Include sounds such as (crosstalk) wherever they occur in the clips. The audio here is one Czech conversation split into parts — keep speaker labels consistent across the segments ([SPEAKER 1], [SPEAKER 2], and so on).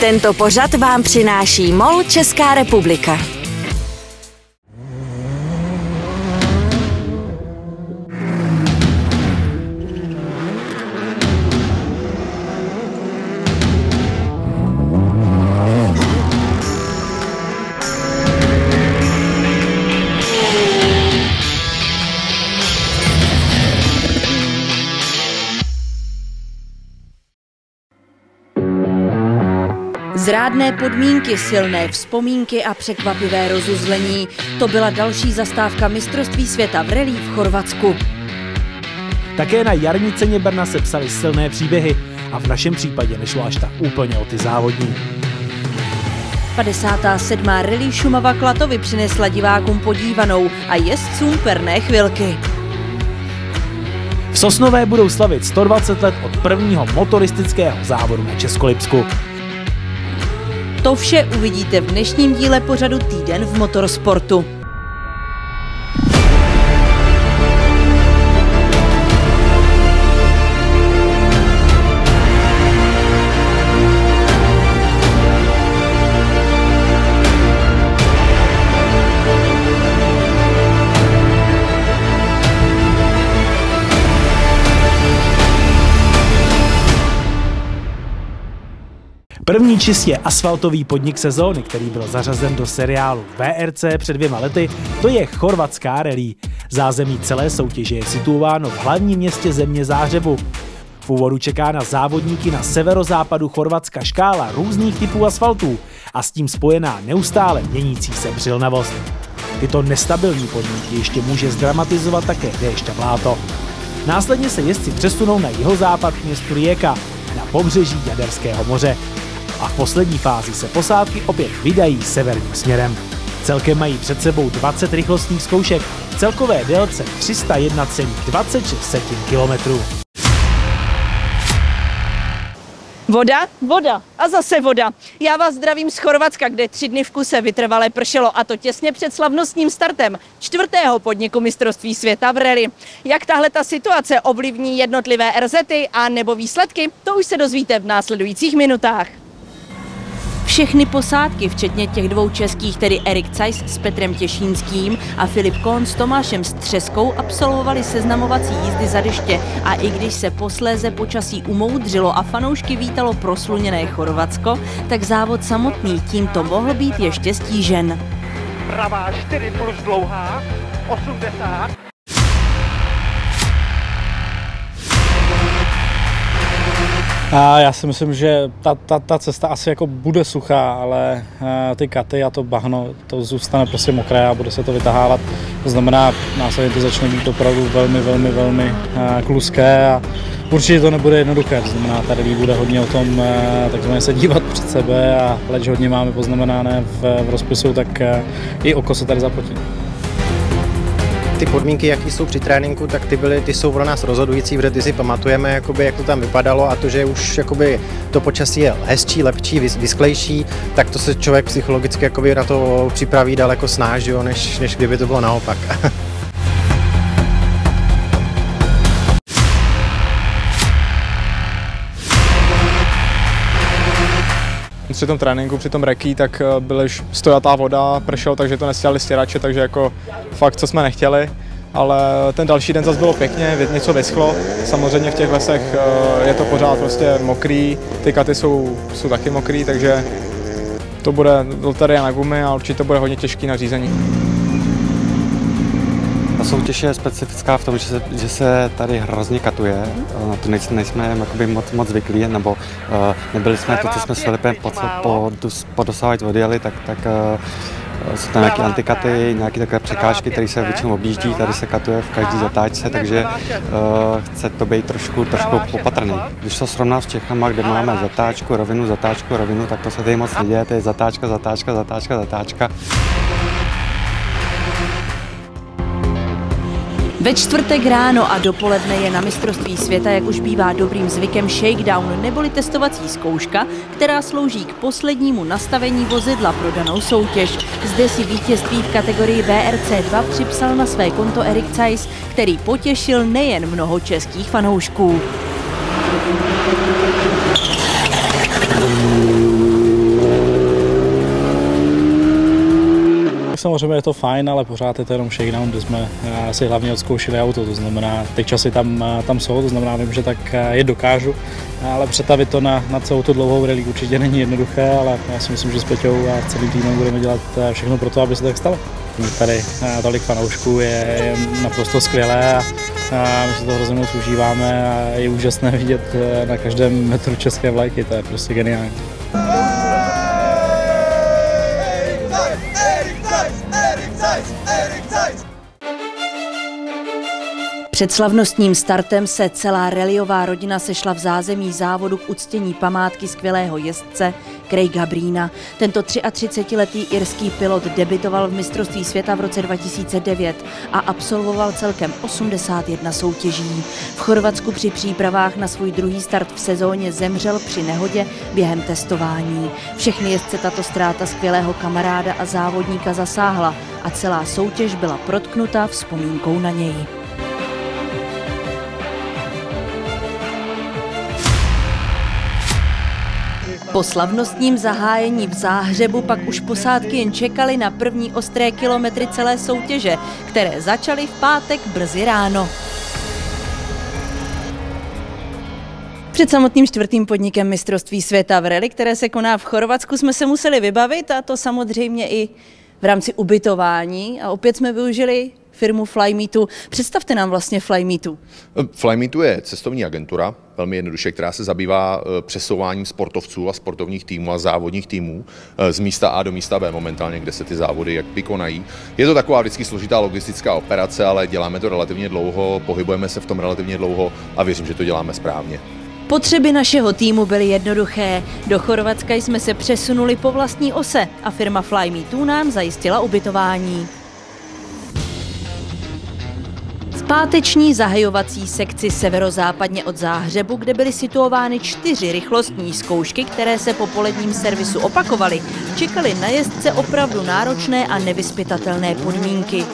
[SPEAKER 1] Tento pořad vám přináší MOL Česká republika.
[SPEAKER 2] Zrádné podmínky, silné vzpomínky a překvapivé rozuzlení. To byla další zastávka mistrovství světa v relí v Chorvatsku.
[SPEAKER 3] Také na jarní ceně Brna se psaly silné příběhy a v našem případě nešlo až tak úplně o ty závodní.
[SPEAKER 2] 57. relí Šumava Klatovy přinesla divákům podívanou a jezdcům perné chvilky.
[SPEAKER 3] V Sosnové budou slavit 120 let od prvního motoristického závodu na Českolipsku.
[SPEAKER 2] To vše uvidíte v dnešním díle pořadu Týden v motorsportu.
[SPEAKER 3] První čistě asfaltový podnik sezóny, který byl zařazen do seriálu VRC před dvěma lety, to je chorvatská rally. Zázemí celé soutěže je situováno v hlavním městě země Zářebu. V úvodu čeká na závodníky na severozápadu Chorvatska škála různých typů asfaltů a s tím spojená neustále měnící se přilnavost. Tyto nestabilní podmínky ještě může zdramatizovat také déšť a bláto. Následně se jezdci přesunou na jihozápad k městu Rijeka, na pobřeží Jaderského moře a v poslední fázi se posádky opět vydají severním směrem. Celkem mají před sebou 20 rychlostních zkoušek celkové délce 301,26 km.
[SPEAKER 2] Voda, voda a zase voda. Já vás zdravím z Chorvatska, kde tři dny v kuse vytrvale pršelo a to těsně před slavnostním startem čtvrtého podniku mistrovství světa v rally. Jak tahle ta situace ovlivní jednotlivé RZty a nebo výsledky, to už se dozvíte v následujících minutách. Všechny posádky, včetně těch dvou českých, tedy Erik Zeiss s Petrem Těšínským a Filip Kohn s Tomášem Střeskou, absolvovali seznamovací jízdy za deště a i když se posléze počasí umoudřilo a fanoušky vítalo prosluněné Chorvatsko, tak závod samotný tímto mohl být ještě stížen.
[SPEAKER 4] Pravá 4 plus dlouhá, 80.
[SPEAKER 5] A já si myslím, že ta, ta, ta cesta asi jako bude suchá, ale uh, ty katy a to bahno, to zůstane prostě mokré a bude se to vytahávat. To znamená, následně to začne být opravdu velmi, velmi, velmi uh, kluské a určitě to nebude jednoduché. To znamená, tady bude hodně o tom uh, takzvaně se dívat před sebe a leč hodně máme poznamenané v, v rozpisu, tak i oko se tady zapotí
[SPEAKER 6] ty podmínky, jaké jsou při tréninku, tak ty, byly, ty jsou pro nás rozhodující, protože ty si pamatujeme, jakoby, jak to tam vypadalo a to, že už jakoby, to počasí je hezčí, lepší, vysklejší, tak to se člověk psychologicky jakoby, na to připraví daleko snáž, jo, než, než kdyby to bylo naopak. (laughs)
[SPEAKER 7] při tom tréninku, při tom reký, tak eh, byla stojatá voda, pršel, takže to nestěhali stěrače, takže jako fakt, co jsme nechtěli. Ale ten další den zase bylo pěkně, něco vyschlo. Samozřejmě v těch lesech eh, je to pořád prostě mokrý, ty katy jsou, jsou taky mokrý, takže to bude loterie na gumy a určitě to bude hodně těžký na řízení.
[SPEAKER 8] Soutěž je specifická v tom, že se, že se tady hrozně katuje. Na to nejsme, nejsme jakoby moc, moc zvyklí, nebo uh, nebyli jsme to, co jsme s Filipem po, po, po dosávat odjeli, tak, tak uh, jsou tam nějaké antikaty, nějaké takové překážky, které se většinou objíždí, tady se katuje v každé zatáčce, takže uh, chce to být trošku, trošku opatrný. Když to srovná s Čechama, kde máme zatáčku, rovinu, zatáčku, rovinu, tak to se tady moc neděje, to je zatáčka, zatáčka, zatáčka, zatáčka.
[SPEAKER 2] Ve čtvrtek ráno a dopoledne je na mistrovství světa, jak už bývá dobrým zvykem, shakedown neboli testovací zkouška, která slouží k poslednímu nastavení vozidla pro danou soutěž. Zde si vítězství v kategorii VRC2 připsal na své konto Erik Zeiss, který potěšil nejen mnoho českých fanoušků.
[SPEAKER 5] Samozřejmě je to fajn, ale pořád je to jenom shakedown, kde jsme si hlavně odzkoušeli auto, to znamená, ty časy tam, tam jsou, to znamená, vím, že tak je dokážu, ale přetavit to na, na celou tu dlouhou rally určitě není jednoduché, ale já si myslím, že s Peťou a celým týmem budeme dělat všechno pro to, aby se tak stalo. Mít tady tolik fanoušků je, je naprosto skvělé a, a my si to hrozně moc užíváme a je úžasné vidět na každém metru české vlajky, to je prostě geniální.
[SPEAKER 2] Před slavnostním startem se celá reliová rodina sešla v zázemí závodu k uctění památky skvělého jezdce Craiga Brína. Tento 33-letý irský pilot debitoval v mistrovství světa v roce 2009 a absolvoval celkem 81 soutěží. V Chorvatsku při přípravách na svůj druhý start v sezóně zemřel při nehodě během testování. Všechny jezdce tato ztráta skvělého kamaráda a závodníka zasáhla a celá soutěž byla protknuta vzpomínkou na něj. Po slavnostním zahájení v Záhřebu pak už posádky jen čekali na první ostré kilometry celé soutěže, které začaly v pátek brzy ráno. Před samotným čtvrtým podnikem mistrovství světa v rally, které se koná v Chorvatsku, jsme se museli vybavit a to samozřejmě i v rámci ubytování. A opět jsme využili firmu Flymeetu. Představte nám vlastně Flymeetu.
[SPEAKER 9] Flymeetu je cestovní agentura, velmi jednoduše, která se zabývá eh, přesouváním sportovců a sportovních týmů a závodních týmů eh, z místa A do místa B momentálně, kde se ty závody jak vykonají. Je to taková vždycky složitá logistická operace, ale děláme to relativně dlouho, pohybujeme se v tom relativně dlouho a věřím, že to děláme správně.
[SPEAKER 2] Potřeby našeho týmu byly jednoduché. Do Chorvatska jsme se přesunuli po vlastní ose a firma Fly Me nám zajistila ubytování. Páteční zahajovací sekci severozápadně od Záhřebu, kde byly situovány čtyři rychlostní zkoušky, které se po poledním servisu opakovaly, čekaly na jezdce opravdu náročné a nevyspytatelné podmínky.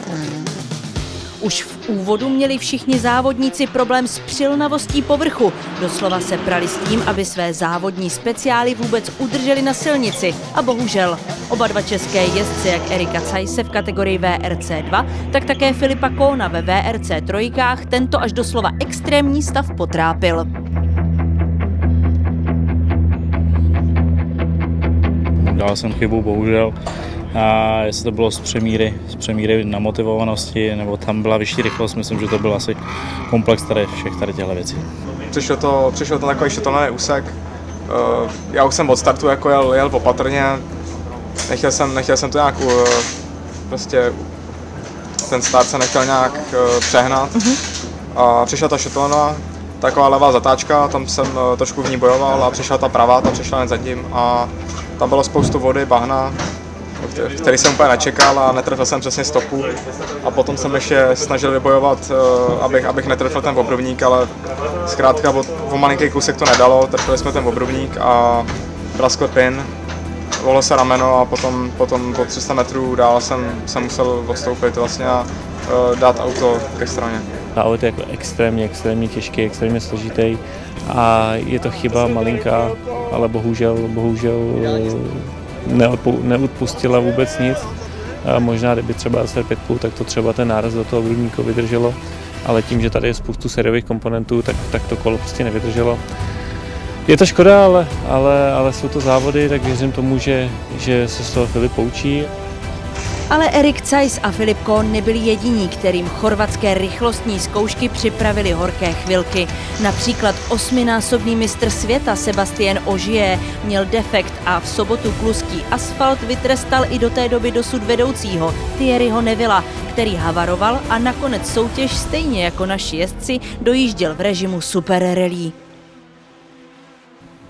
[SPEAKER 2] Už v úvodu měli všichni závodníci problém s přilnavostí povrchu. Doslova se prali s tím, aby své závodní speciály vůbec udrželi na silnici. A bohužel, oba dva české jezdci, jak Erika Cajse v kategorii VRC2, tak také Filipa Kóna ve VRC trojkách, tento až doslova extrémní stav potrápil.
[SPEAKER 5] Dal jsem chybu, bohužel. A jestli to bylo z přemíry, z přemíry na motivovanosti, nebo tam byla vyšší rychlost, myslím, že to byl asi komplex tady všech tady těchto věcí.
[SPEAKER 7] Přišlo to, přišlo to takový šetelný úsek. Eh, já už jsem od startu jako jel, jel opatrně, nechtěl jsem, nechtěl jsem to nějak eh, prostě ten start se nechtěl nějak eh, přehnat. Mm-hmm. A přišla ta šetelna, taková levá zatáčka, tam jsem trošku v ní bojoval a přišla ta pravá, ta přišla jen zatím a tam bylo spoustu vody, bahna, který jsem úplně nečekal a netrefil jsem přesně stopu. A potom jsem ještě snažil vybojovat, eh, abych, abych netrefil ten obrubník, ale zkrátka o, o malinký kousek to nedalo, trefili jsme ten obrubník a praskl pin, volilo se rameno a potom, potom po 300 metrů dál jsem, jsem musel odstoupit vlastně a uh, dát auto ke straně.
[SPEAKER 10] Ta auto je jako extrémně, extrémně těžký, extrémně složitý a je to chyba malinká, ale bohužel, bohužel neodpustila vůbec nic. A možná, kdyby třeba SR5, tak to třeba ten náraz do toho grudníku vydrželo, ale tím, že tady je spoustu sériových komponentů, tak, tak to kolo prostě nevydrželo. Je to škoda, ale, ale, ale jsou to závody, tak věřím tomu, že, že se z toho Filip poučí
[SPEAKER 2] ale Erik Cajs a Filip Kohn nebyli jediní, kterým chorvatské rychlostní zkoušky připravili horké chvilky. Například osminásobný mistr světa Sebastien Ožije měl defekt a v sobotu kluský asfalt vytrestal i do té doby dosud vedoucího Thierryho Nevilla, který havaroval a nakonec soutěž stejně jako naši jezdci dojížděl v režimu Super Rally.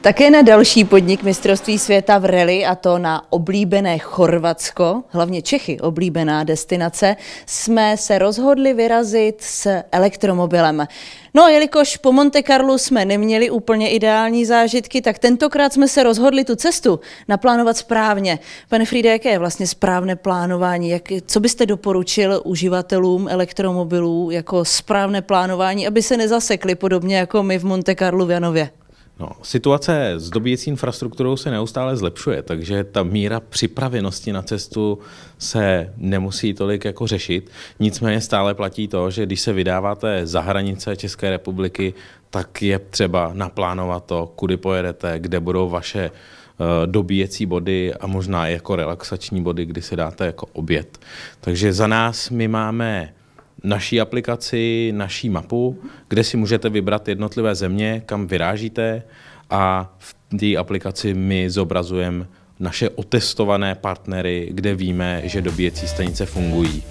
[SPEAKER 2] Také na další podnik mistrovství světa v rally, a to na oblíbené Chorvatsko, hlavně Čechy oblíbená destinace, jsme se rozhodli vyrazit s elektromobilem. No, jelikož po Monte Carlo jsme neměli úplně ideální zážitky, tak tentokrát jsme se rozhodli tu cestu naplánovat správně. Pane Friede, jaké je vlastně správné plánování? Jak, co byste doporučil uživatelům elektromobilů jako správné plánování, aby se nezasekli podobně jako my v Monte Carlo v Janově?
[SPEAKER 11] No, situace s dobíjecí infrastrukturou se neustále zlepšuje, takže ta míra připravenosti na cestu se nemusí tolik jako řešit. Nicméně stále platí to, že když se vydáváte za hranice České republiky, tak je třeba naplánovat to, kudy pojedete, kde budou vaše eh, dobíjecí body a možná i jako relaxační body, kdy se dáte jako oběd. Takže za nás my máme naší aplikaci, naší mapu, kde si můžete vybrat jednotlivé země, kam vyrážíte a v té aplikaci my zobrazujeme naše otestované partnery, kde víme, že dobíjecí stanice fungují.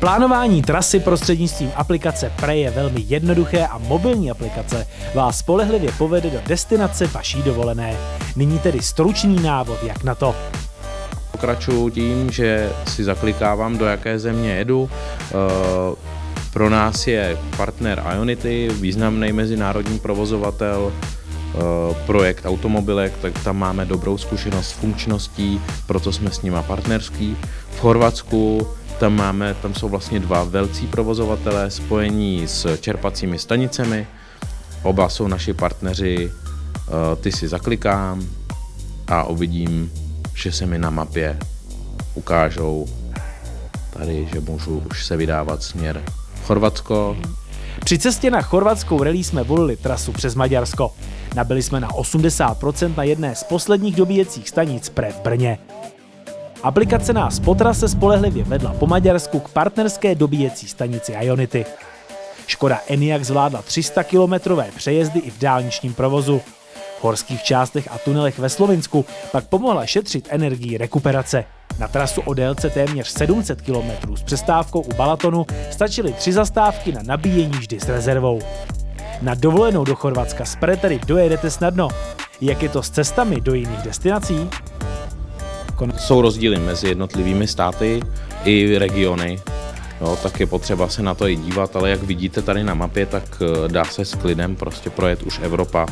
[SPEAKER 3] Plánování trasy prostřednictvím aplikace Pre je velmi jednoduché a mobilní aplikace vás spolehlivě povede do destinace vaší dovolené. Nyní tedy stručný návod, jak na to.
[SPEAKER 11] Pokračuju tím, že si zaklikávám, do jaké země jedu. Eh, pro nás je partner Ionity, významný mezinárodní provozovatel, eh, projekt Automobilek, tak tam máme dobrou zkušenost s funkčností, proto jsme s nima partnerský. V Chorvatsku tam máme, tam jsou vlastně dva velcí provozovatelé spojení s čerpacími stanicemi. Oba jsou naši partneři, eh, ty si zaklikám a uvidím, že se mi na mapě ukážou tady, že můžu už se vydávat směr Chorvatsko.
[SPEAKER 3] Při cestě na chorvatskou rally jsme volili trasu přes Maďarsko. Nabili jsme na 80% na jedné z posledních dobíjecích stanic Pre v Brně. Aplikace nás po trase spolehlivě vedla po Maďarsku k partnerské dobíjecí stanici Ionity. Škoda Enyaq zvládla 300 kilometrové přejezdy i v dálničním provozu. Horských částech a tunelech ve Slovinsku pak pomohla šetřit energii rekuperace. Na trasu o délce téměř 700 km s přestávkou u Balatonu stačily tři zastávky na nabíjení vždy s rezervou. Na dovolenou do Chorvatska z tedy dojedete snadno. Jak je to s cestami do jiných destinací?
[SPEAKER 11] Jsou rozdíly mezi jednotlivými státy i regiony, jo, tak je potřeba se na to i dívat, ale jak vidíte tady na mapě, tak eh, dá se s klidem prostě projet už Evropa.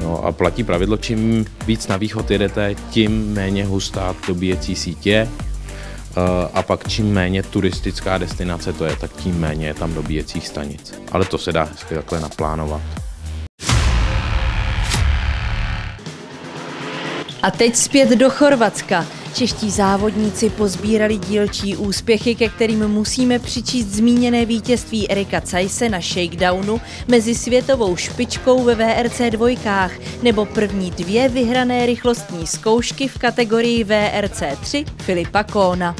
[SPEAKER 11] Jo, a platí pravidlo, čím víc na východ jedete, tím méně hustá dobíjecí sítě eh, a pak čím méně turistická destinace to je, tak tím méně je tam dobíjecích stanic. Ale to se dá hezky takhle naplánovat.
[SPEAKER 2] A teď zpět do Chorvatska. Čeští závodníci pozbírali dílčí úspěchy, ke kterým musíme přičíst zmíněné vítězství Erika Cajse na shakedownu mezi světovou špičkou ve VRC dvojkách nebo první dvě vyhrané rychlostní zkoušky v kategorii VRC 3 Filipa Kóna.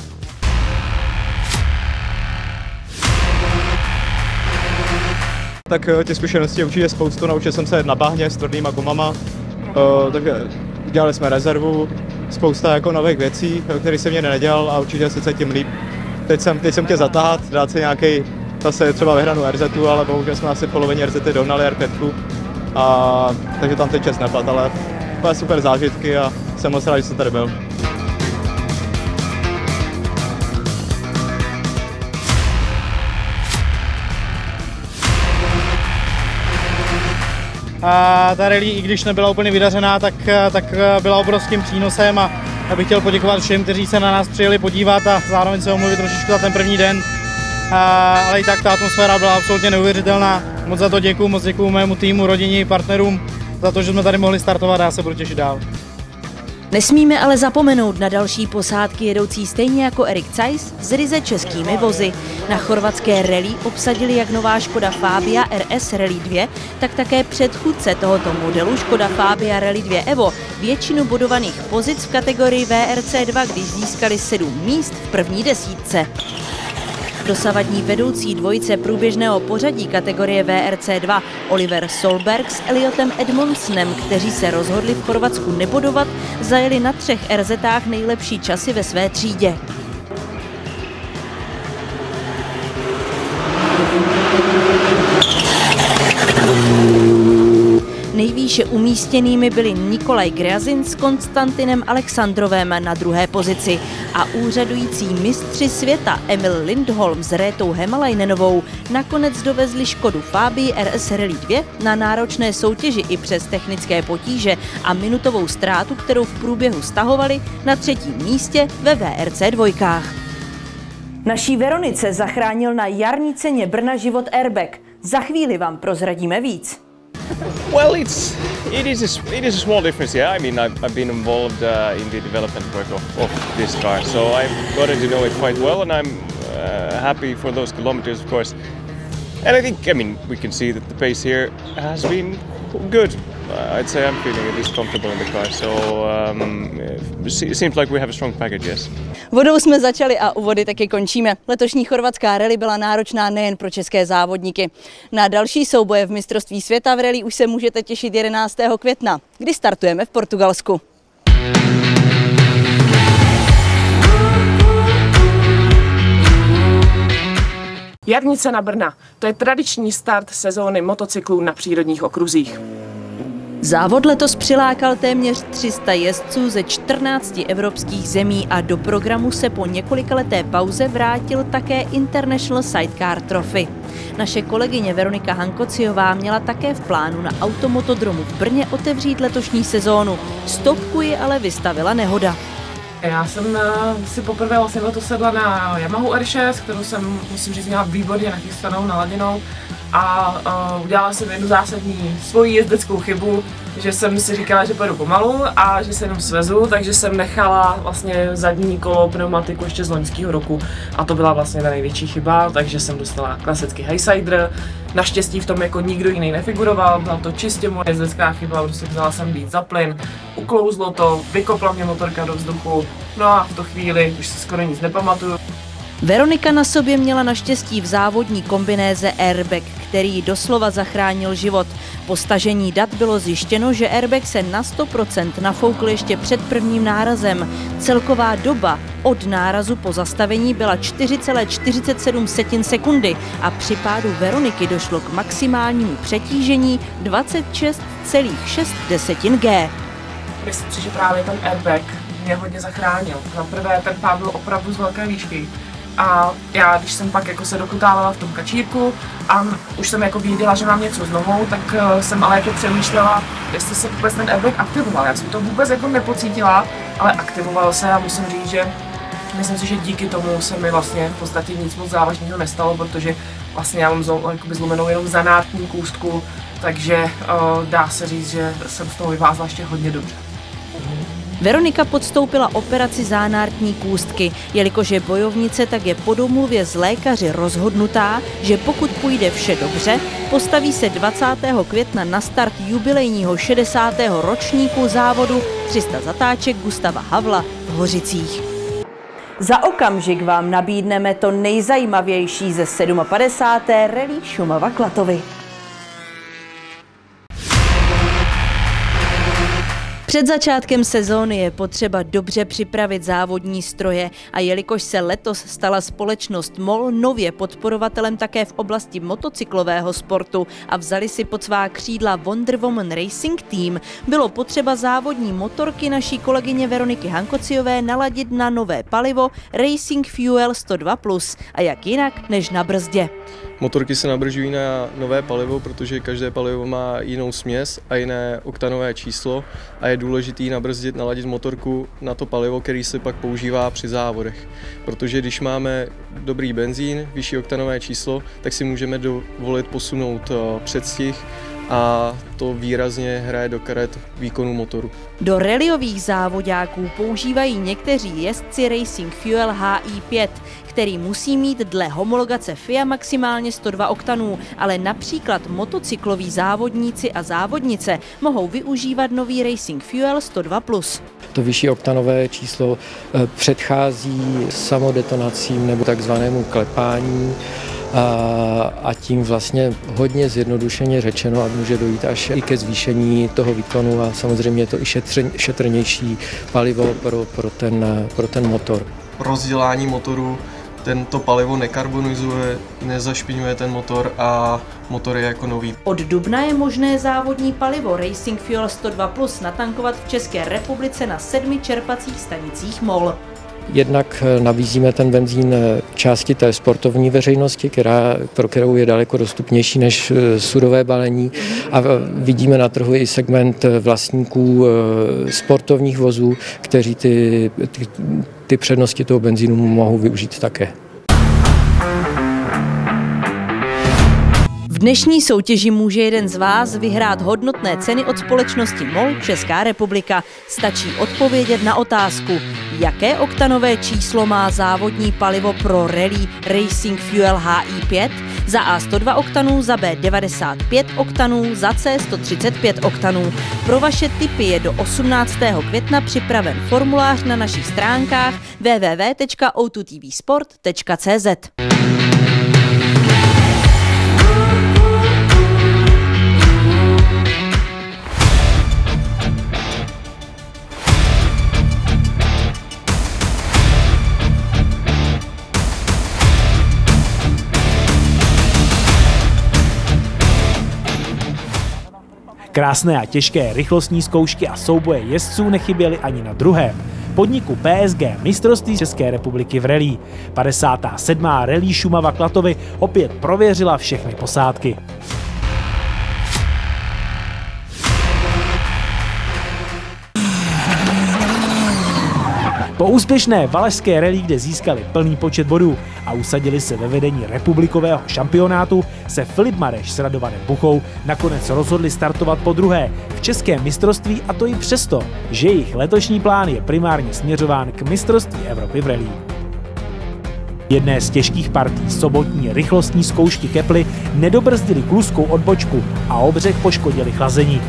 [SPEAKER 7] Tak eh, těch zkušeností určitě spoustu, naučil jsem se na bahně s tvrdýma gumama, uh, tak dělali jsme rezervu, spousta jako nových věcí, které jsem mě nedělal a určitě se cítím líp. Teď jsem, teď jsem chtěl zatáhat, dát si nějaký zase třeba vyhranou RZ, ale bohužel jsme asi polovině RZ dohnali R5, a, takže tam teď čas nepad, ale super zážitky a jsem moc rád, že jsem tady byl.
[SPEAKER 5] A ta rally, i když nebyla úplně vydařená, tak, tak byla obrovským přínosem a já bych chtěl poděkovat všem, kteří se na nás přijeli podívat a zároveň se omluvit trošičku za ten první den. A, ale i tak ta atmosféra byla absolutně neuvěřitelná. Moc za to děkuji, moc děkuji mému týmu, rodině, partnerům za to, že jsme tady mohli startovat a já se budu těšit dál.
[SPEAKER 2] Nesmíme ale zapomenout na další posádky jedoucí stejně jako Erik Zeiss s ryze českými vozy. Na chorvatské rally obsadili jak nová Škoda Fabia RS Rally 2, tak také předchůdce tohoto modelu Škoda Fabia Rally 2 Evo většinu bodovaných pozic v kategorii VRC 2, když získali sedm míst v první desítce. Dosavadní vedoucí dvojice průběžného pořadí kategorie VRC2 Oliver Solberg s Eliotem Edmondsonem, kteří se rozhodli v Chorvatsku nebodovat, zajeli na třech RZách nejlepší časy ve své třídě. Nejvýše umístěnými byli Nikolaj Grazin s Konstantinem Alexandrovem na druhé pozici a úřadující mistři světa Emil Lindholm s Rétou Hemalajnenovou nakonec dovezli Škodu Fabii RS Rally 2 na náročné soutěži i přes technické potíže a minutovou ztrátu, kterou v průběhu stahovali na třetím místě ve VRC dvojkách. Naší Veronice zachránil na jarní ceně Brna život airbag. Za chvíli vám prozradíme víc.
[SPEAKER 12] Well, it's It is a, it is a small difference, yeah. I mean, I've, I've been involved uh, in the development work of, of this car, so I've gotten to know it quite well, and I'm uh, happy for those kilometers, of course. And I think, I mean, we can see that the pace here has been good. I'd say I'm feeling at least comfortable in the car, so um, it seems like we have a strong package, yes.
[SPEAKER 13] Vodou jsme začali a u vody taky končíme. Letošní chorvatská rally byla náročná nejen pro české závodníky. Na další souboje v mistrovství světa v rally už se můžete těšit 11. května, kdy startujeme v Portugalsku.
[SPEAKER 14] Jarnice na Brna. To je tradiční start sezóny motocyklů na přírodních okruzích.
[SPEAKER 2] Závod letos přilákal téměř 300 jezdců ze 14 evropských zemí a do programu se po několikaleté pauze vrátil také International Sidecar Trophy. Naše kolegyně Veronika Hankociová měla také v plánu na automotodromu v Brně otevřít letošní sezónu. Stopku ji ale vystavila nehoda.
[SPEAKER 14] Já jsem uh, si poprvé vlastně letos sedla na Yamahu R6, kterou jsem, musím říct, měla výborně nachystanou, naladěnou a uh, udělala jsem jednu zásadní svoji jezdeckou chybu, že jsem si říkala, že pojedu pomalu a že se jenom svezu, takže jsem nechala vlastně zadní kolo pneumatiku ještě z loňského roku a to byla vlastně ta největší chyba, takže jsem dostala klasický highsider. Naštěstí v tom jako nikdo jiný nefiguroval, byla to čistě moje jezdecká chyba, prostě vzala jsem být za plyn, uklouzlo to, vykopla mě motorka do vzduchu, no a v tu chvíli už si skoro nic nepamatuju.
[SPEAKER 2] Veronika na sobě měla naštěstí v závodní kombinéze airbag, který doslova zachránil život. Po stažení dat bylo zjištěno, že airbag se na 100% nafoukl ještě před prvním nárazem. Celková doba od nárazu po zastavení byla 4,47 sekundy a při pádu Veroniky došlo k maximálnímu přetížení 26,6 G.
[SPEAKER 14] Myslím si, že právě ten airbag mě hodně zachránil. Za prvé ten pád byl opravdu z velké výšky, a já, když jsem pak jako se dokutávala v tom kačírku a už jsem jako věděla, že mám něco s nohou, tak uh, jsem ale jako přemýšlela, jestli se vůbec ten airbag aktivoval. Já jsem to vůbec jako nepocítila, ale aktivoval se a musím říct, že myslím si, že díky tomu se mi vlastně v podstatě nic moc závažného nestalo, protože vlastně já mám zlom, zlomenou jenom zanátní kůstku, takže uh, dá se říct, že jsem z toho vyvázla ještě hodně dobře.
[SPEAKER 2] Veronika podstoupila operaci zánártní kůstky. Jelikož je bojovnice, tak je po domluvě s lékaři rozhodnutá, že pokud půjde vše dobře, postaví se 20. května na start jubilejního 60. ročníku závodu 300 zatáček Gustava Havla v Hořicích. Za okamžik vám nabídneme to nejzajímavější ze 57. relí Šumava Klatovy. Před začátkem sezóny je potřeba dobře připravit závodní stroje a jelikož se letos stala společnost MOL nově podporovatelem také v oblasti motocyklového sportu a vzali si pod svá křídla Wonder Woman Racing Team, bylo potřeba závodní motorky naší kolegyně Veroniky Hankociové naladit na nové palivo Racing Fuel 102+, a jak jinak než na brzdě.
[SPEAKER 15] Motorky se nabržují na nové palivo, protože každé palivo má jinou směs a jiné oktanové číslo a je důležité nabrzdit, naladit motorku na to palivo, který se pak používá při závodech. Protože když máme dobrý benzín, vyšší oktanové číslo, tak si můžeme dovolit posunout eh, předstih a to výrazně hraje do karet výkonu motoru.
[SPEAKER 2] Do reliových závodáků používají někteří jezdci Racing Fuel HI5, který musí mít dle homologace FIA maximálně 102 oktanů, ale například motocykloví závodníci a závodnice mohou využívat nový Racing Fuel 102+.
[SPEAKER 16] To vyšší oktanové číslo eh, předchází samodetonacím nebo takzvanému klepání a, a tím vlastně hodně zjednodušeně řečeno a může dojít až i ke zvýšení toho výkonu a samozřejmě je to i šetrnější palivo pro, pro, ten, pro ten motor.
[SPEAKER 15] Rozdělání motoru tento palivo nekarbonizuje, nezašpiňuje ten motor a motor je jako nový.
[SPEAKER 2] Od dubna je možné závodní palivo Racing Fuel 102 Plus natankovat v České republice na sedmi čerpacích stanicích MOL.
[SPEAKER 16] Jednak eh, nabízíme ten benzín eh, části té sportovní veřejnosti, která, pro kterou je daleko dostupnější než eh, sudové balení a vidíme na trhu i segment vlastníků sportovních vozů, kteří ty, ty, ty přednosti toho benzínu mohou využít také.
[SPEAKER 2] Dnešní soutěži může jeden z vás vyhrát hodnotné ceny od společnosti MOL Česká republika. Stačí odpovědět na otázku, jaké oktanové číslo má závodní palivo pro Rally Racing Fuel HI5, za A 102 oktanů, za B 95 oktanů, za C 135 oktanů. Pro vaše tipy je do 18. května připraven formulář na našich stránkách www.o2tvsport.cz.
[SPEAKER 3] Krásné a těžké rychlostní zkoušky a souboje jezdců nechyběly ani na druhém. Podniku PSG mistrovství České republiky v relí. 57. relí Šumava Klatovy opět prověřila všechny posádky. Po úspěšné valašské rally, kde získali plný počet bodů a usadili se ve vedení republikového šampionátu, se Filip Mareš s Radovanem Buchou nakonec rozhodli startovat po druhé v českém mistrovství a to i přesto, že jejich letošní plán je primárně směřován k mistrovství Evropy v rally. Jedné z těžkých partí sobotní rychlostní zkoušky Keply nedobrzdili kluskou odbočku a obřeh poškodili chlazení.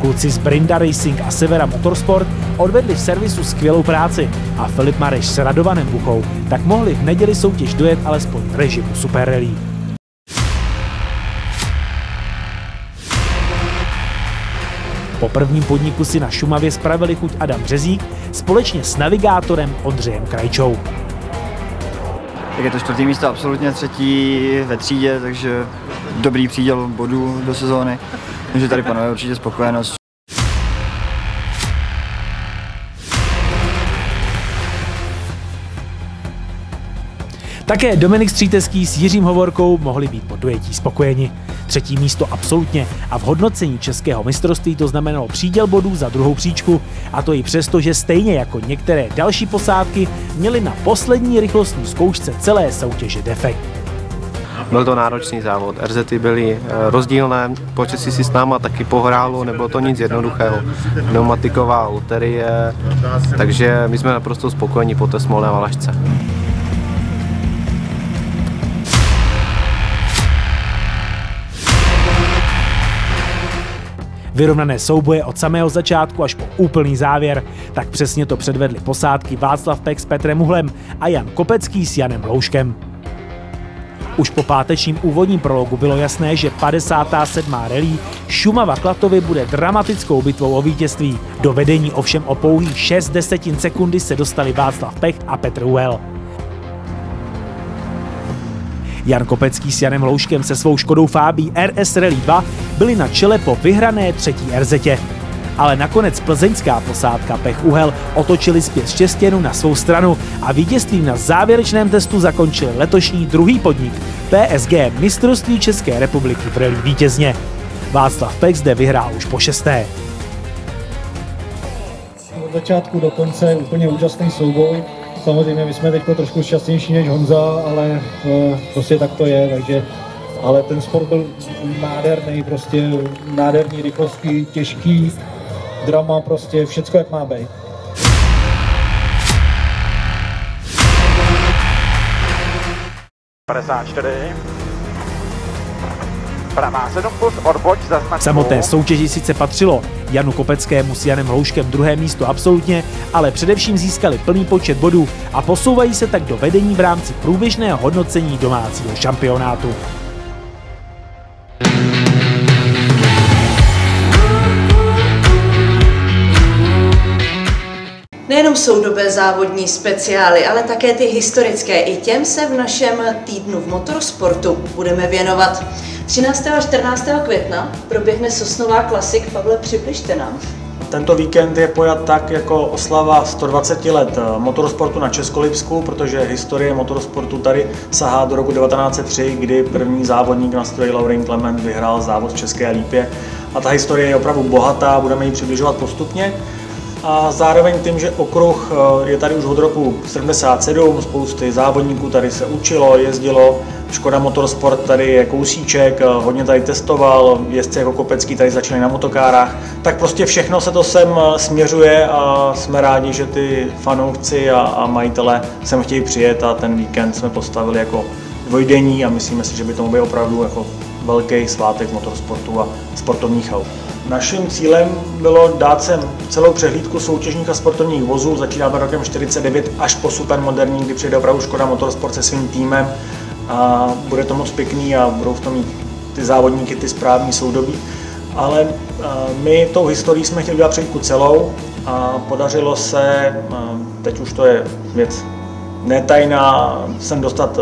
[SPEAKER 3] Kluci z Brinda Racing a Severa Motorsport odvedli v servisu skvělou práci a Filip Mareš s Radovanem Buchou tak mohli v neděli soutěž dojet alespoň v režimu Super Rally. Po prvním podniku si na Šumavě spravili chuť Adam Březík společně s navigátorem Ondřejem Krajčou.
[SPEAKER 17] Tak je to čtvrtý místo, absolutně třetí ve třídě, takže dobrý příděl bodů do sezóny. Takže tady panuje určitě spokojenost.
[SPEAKER 3] Také Dominik Stříteský s Jiřím Hovorkou mohli být po dojetí spokojeni. Třetí místo absolutně a v hodnocení českého mistrovství to znamenalo příděl bodů za druhou příčku a to i přesto, že stejně jako některé další posádky měli na poslední rychlostní zkoušce celé soutěže defekt.
[SPEAKER 18] Byl to náročný závod, RZty byly eh, rozdílné, počasí si s náma taky pohrálo, nebylo to nic jednoduchého. Pneumatiková loterie, takže my jsme naprosto spokojení po té smolné valašce.
[SPEAKER 3] Vyrovnané souboje od samého začátku až po úplný závěr, tak přesně to předvedli posádky Václav Pek s Petrem Uhlem a Jan Kopecký s Janem Louškem. Už po pátečním úvodním prologu bylo jasné, že 57. relí Šumava Klatovy bude dramatickou bitvou o vítězství. Do vedení ovšem o pouhý 6 desetin sekundy se dostali Václav Pech a Petr Uel. Jan Kopecký s Janem Louškem se svou Škodou Fábí RS Rally 2 byli na čele po vyhrané třetí RZtě. Ale nakonec plzeňská posádka Pech Uhel otočili zpět štěstěnu na svou stranu a vítězstvím na závěrečném testu zakončil letošní druhý podnik PSG mistrovství České republiky v rally vítězně. Václav Pech zde vyhrál už po šesté.
[SPEAKER 19] Od začátku do konce úplně úžasný souboj samozřejmě my jsme teď trošku šťastnější než Honza, ale uh, prostě tak to je, takže ale ten sport byl nádherný, prostě nádherný rychlosti, těžký, drama, prostě všecko jak má být.
[SPEAKER 3] Pravá 7 plus odboč za Samotné soutěži sice patřilo Janu Kopeckému s Janem Hlouškem druhé místo absolutně, ale především získali plný počet bodů a posouvají se tak do vedení v rámci průběžného hodnocení domácího šampionátu.
[SPEAKER 13] Nejenom soudobé závodní speciály, ale také ty historické. I těm se v našem týdnu v motorsportu budeme věnovat. 13. a 14. května proběhne Sosnová klasik. Pavle, přibližte nám.
[SPEAKER 20] Tento víkend je pojat tak jako oslava 120 let motorsportu na Českolipsku, protože historie motorsportu tady sahá do roku 1903, kdy první závodník na stroji Laurin Clement vyhrál závod v České Lípě. A ta historie je opravdu bohatá, budeme ji přibližovat postupně. A zároveň tím, že okruh eh, je tady už od roku 77, spousty závodníků tady se učilo, jezdilo, Škoda Motorsport tady je kousíček, eh, hodně tady testoval, jezdci jako Kopecký tady začali na motokárách, tak prostě všechno se to sem eh, směřuje a jsme rádi, že ty fanoušci a, a majitele sem chtějí přijet a ten víkend jsme postavili jako dvojdenní a myslíme si, že by to byl opravdu jako velký svátek motorsportu a sportovních aut. Naším cílem bylo dát sem celou přehlídku soutěžních a sportovních vozů. Začínáme rokem 49 až po supermoderní, kdy přijde opravdu Škoda Motorsport se svým týmem a bude to moc pěkný a budou v tom mít ty závodníky, ty správní soudobí. Ale my tou historií jsme chtěli dělat přehlídku celou a podařilo se, teď už to je věc netajná, sem dostat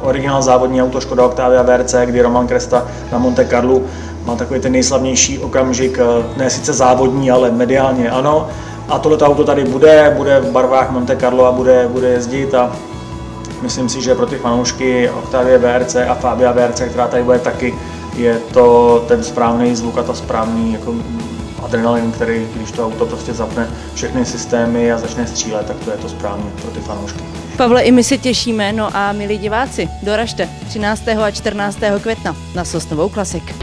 [SPEAKER 20] originál závodní auto Škoda Octavia VRC, kdy Roman Kresta na Monte Carlo má takový ten nejslavnější okamžik, eh, ne sice závodní, ale mediálně ano. A tohleto auto tady bude, bude v barvách Monte Carlo a bude, bude jezdit a myslím si, že pro ty fanoušky Octavia VRC a Fabia VRC, která tady bude taky, je to ten správný zvuk a ta správný jako adrenalin, který, když to auto prostě zapne všechny systémy a začne střílet, tak to je to správně pro ty fanoušky.
[SPEAKER 13] Pavle, i my se těšíme, no a milí diváci, doražte 13. a 14. května na Sosnovou klasik.